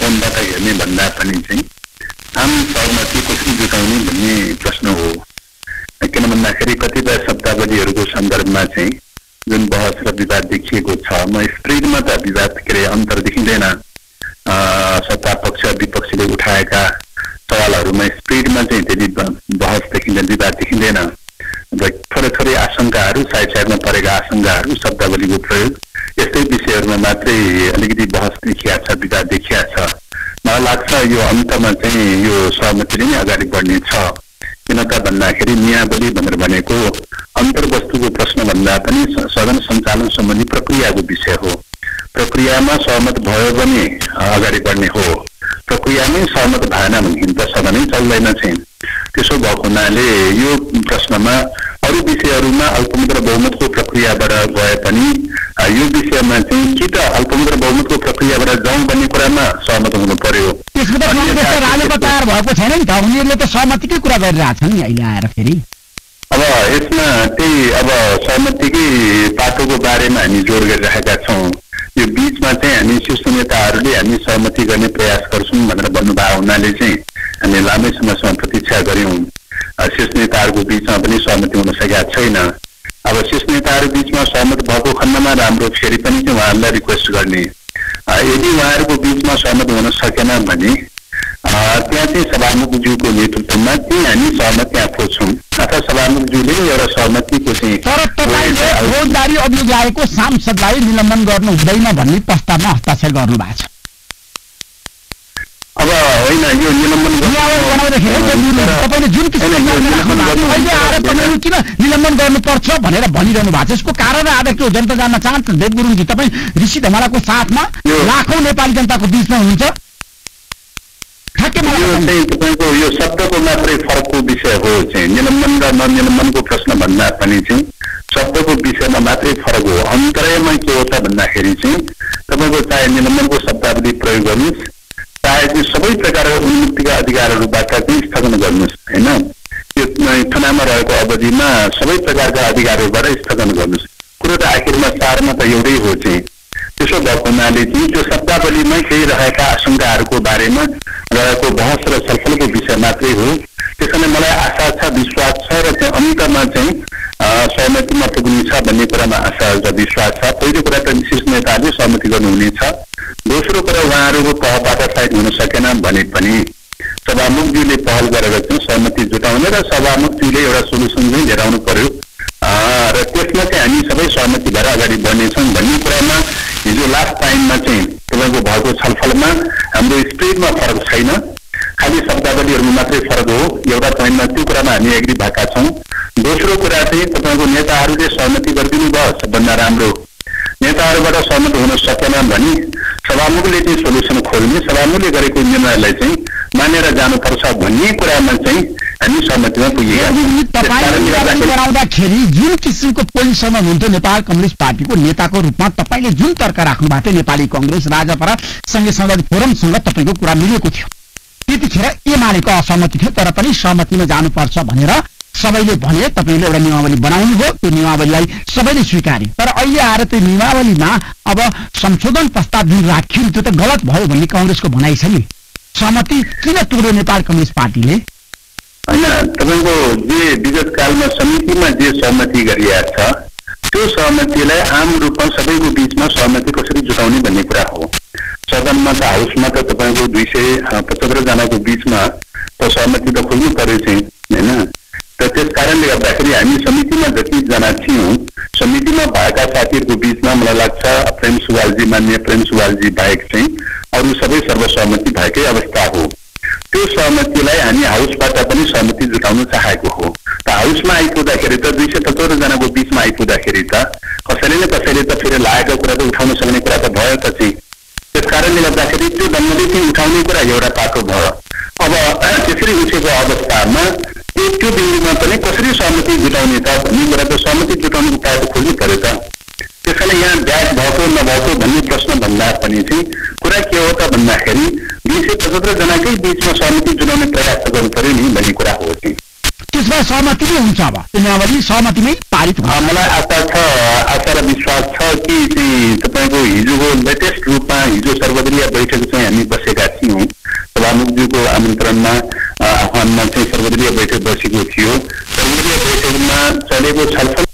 भन्दा पनि चाहिँ आम सहमति कसरी जुटाउने भन्ने प्रश्न हो। किन भन्दाखेरि कतिपय शब्दावलीहरूको सन्दर्भमा चाहिँ जुन बहस र विवाद देखिएको छ म स्प्रिडमा त विवाद के अरे अन्तर देखिँदैन। सत्ता पक्ष विपक्षीले उठाएका सवालहरूमा स्पिडमा चाहिँ त्यति बहस देखिँदैन विवाद देखिँदैन। र थोरै थोरै आशङ्काहरू साइड साइडमा परेका आशङ्काहरू शब्दावलीको प्रयोग विषयहरूमा मात्रै अलिकति बहस देखिया छ विवाद देखिया छ। मलाई लाग्छ यो अन्तमा चाहिँ यो सहमतिले नै अगाडि बढ्नेछ। किन त भन्दाखेरि नियावली भनेर भनेको अन्तर्वस्तुको प्रश्नभन्दा पनि सदन सञ्चालन सम्बन्धी प्रक्रियाको विषय हो। प्रक्रियामा सहमत भयो भने अगाडि बढ्ने हो। प्रक्रियामै सहमत भएन भनेदेखि त सदनै चल्दैन चाहिँ। त्यसो भएको हुनाले यो प्रश्नमा अरू विषयहरूमा अल्पमत र बहुमतको प्रक्रियाबाट गए पनि यो विषयमा चाहिँ कि त अल्पमत बहुमतको प्रक्रियाबाट जाउँ भन्ने कुरामा सहमत हुनु पर्यो तयार भएको छैन नि त उनीहरूले त सहमतिकै कुरा गरिरहेछन् नि अहिले आएर फेरि अब यसमा त्यही अब सहमतिकै पाटोको बारेमा हामी जोड गरिरहेका छौँ यो बिचमा चाहिँ हामी शीर्ष नेताहरूले हामी सहमति गर्ने प्रयास गर्छौँ भनेर भन्नुभएको हुनाले चाहिँ हामी लामै समयसम्म प्रतीक्षा गऱ्यौँ शीर्ष नेताहरूको बिचमा पनि सहमति हुन सकेका छैन अब शीर्ष नेताहरू बिचमा सहमत भएको खण्डमा राम्रो फेरि पनि चाहिँ उहाँहरूलाई रिक्वेस्ट गर्ने। यदि उहाँहरूको बिचमा सहमत हुन सकेन भने त्यहाँ चाहिँ सभामुखज्यूको नेतृत्वमा त्यही हामी सहमत खोज्छौँ अथवा सभामुखज्यूले एउटा सहमतिको चाहिँ तर तपाईँले फौजदारी अभियोग लागेको सांसदलाई निलम्बन गर्नु हुँदैन भन्ने प्रस्तावमा हस्ताक्षर गर्नु भएको छ। अब होइन यो निलम्बन तपाईँले जुन अहिले तपाईँहरू किन निलम्बन गर्नुपर्छ भनेर भनिरहनु भएको छ? यसको कारण आज के हो। जनता जान्न चाहन्छ। देव गुरुङजी तपाईँ ऋषि धमालाको साथमा लाखौँ नेपाली जनताको बिचमा हुनुहुन्छ। तपाईँको यो शब्दको मात्रै फरकको विषय हो चाहिँ। निलम्बन र ननिलम्बनको प्रश्न भन्दा पनि चाहिँ शब्दको विषयमा मात्रै फरक हो। अन्तरयमा के हो त भन्दाखेरि चाहिँ तपाईँको चाहे निलम्बनको शब्दावधि प्रयोग गर्नुहोस् चाहे चाहिँ सबै प्रकारका उन्मुक्तिका अधिकारहरूबाट चाहिँ स्थगन गर्नुहोस् होइन? थनामा रहेको अवधिमा सबै प्रकारका अधिकारहरूबाट स्थगन गर्नुहोस् कुरो त आखिरमा सारमा त एउटै हो चाहिँ। त्यसो भएको हुनाले चाहिँ त्यो शब्दावलीमै केही रहेका आशङ्काहरूको बारेमा रहेको बहस र छलफलको विषय मात्रै हो। त्यसैले मलाई आशा छ विश्वास छ र चाहिँ अन्तमा चाहिँ सहमतिमा पुग्नेछ भन्ने कुरामा आशा र विश्वास छ। पहिलो कुरा त विशेष नेताहरूले सहमति गर्नुहुनेछ। दोस्रो कुरा उहाँहरूको तहबाट सायद हुन सकेन भने पनि। सभामुखज्यूले पहल गरेर चाहिँ सहमति जुटाउने र सभामुखज्यूले एउटा सोल्युसन चाहिँ लिएर आउनु पर्यो। र त्यसमा चाहिँ हामी सबै सहमति भएर अगाडि बढ्नेछौँ भन्ने कुरामा हिजो लास्ट टाइममा चाहिँ तपाईँको भएको छलफलमा हाम्रो स्पिडमा फरक छैन। खालि शब्दावलीहरूमा मात्रै फरक हो। एउटा पोइन्टमा त्यो कुरामा हामी एग्री भएका छौँ। दोस्रो कुरा चाहिँ तपाईँको नेताहरूले सहमति गरिदिनु भयो सबभन्दा राम्रो नेताहरूबाट सहमत हुन सकेन भने सभामुखले चाहिँ सोल्युसन खोल्ने सभामुखले गरेको निर्णयलाई चाहिँ मानेर जानुपर्छ भन्ने कुरामा चाहिँ हामी सहमतिमा गराउँदाखेरि जुन किसिमको पोजिसनमा हुन्थ्यो नेपाल कम्युनिस्ट पार्टीको नेताको रूपमा तपाईँले जुन तर्क राख्नु भएको थियो नेपाली कङ्ग्रेस राजापरा सङ्घीय संसदीय फोरमसँग तपाईँको कुरा मिलेको थियो। त्यतिखेर एमालेको असहमति थियो तर पनि सहमतिमा जानुपर्छ भनेर सबैले भने तपाईँले एउटा नियमावली बनाउनु हो त्यो नियमावलीलाई सबैले स्वीकारे। तर अहिले आएर त्यो नियमावलीमा अब संशोधन प्रस्ताव जुन राखियो त्यो त गलत भयो भन्ने कङ्ग्रेसको भनाइ छ नि। सहमति किन तोड्यो नेपाल कम्युनिस्ट पार्टीले? होइन तपाईँको जे विगत कालमा समितिमा जे सहमति गरिएको छ त्यो सहमतिलाई आम रूपमा सबैको बिचमा सहमति कसरी जुटाउने भन्ने कुरा हो। सदनमा त हाउसमा त तपाईँको दुई सय पचहत्तरजनाको बिचमा त सहमति त खोज्नु पर्यो चाहिँ होइन? र त्यस कारणले गर्दाखेरि हामी समितिमा जतिजना थियौँ समितिमा भएका साथीहरूको बिचमा मलाई लाग्छ प्रेम सुवालजी मान्य प्रेम सुवालजी बाहेक चाहिँ अरू सबै सर्वसहमति भएकै अवस्था हो। त्यो सहमतिलाई हामी हाउसबाट पनि सहमति जुटाउन चाहेको हो। त हाउसमा आइपुग्दाखेरि त दुई सय सत्तरजनाको बिचमा आइपुग्दाखेरि त कसैले न कसैले त फेरि लागेको कुरा त उठाउन सक्ने कुरा त भयो त चाहिँ त्यस कारणले गर्दाखेरि त्यो चाहिँ उठाउने कुरा एउटा पाटो भयो। अब त्यसरी उठेको अवस्थामा त्यो त्यो बिन्दुमा पनि कसरी सहमति जुटाउने त भन्ने कुरा त सहमति जुटाउने उपाय त खोज्नु पर्यो त। त्यसैले यहाँ ब्याज भएको नभएको भन्ने प्रश्न भन्दा पनि चाहिँ कुरा के हो त भन्दाखेरि दुई सय पचहत्तरजनाकै बिचमा सहमति जुटाउने प्रयास गर्नु पर्यो नि भन्ने कुरा हो चाहिँ त्यसमा सहमति नै हुन्छ अब। नियमावली सहमतिमै पारित मलाई आशा छ आशा र विश्वास छ कि चाहिँ तपाईँको हिजोको लेटेस्ट रूपमा हिजो सर्वदलीय बैठक चाहिँ हामी बसेका थियौँ। प्रमुखज्यूको आमन्त्रणमा आह्वानमा चाहिँ सर्वदलीय बैठक बसेको थियो। सर्वदलीय बैठकमा चलेको छलफल